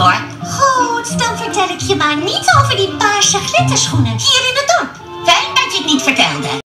Goed, dan vertel ik je maar niet over die paarse glitterschoenen hier in het dorp. Fijn dat je het niet vertelde.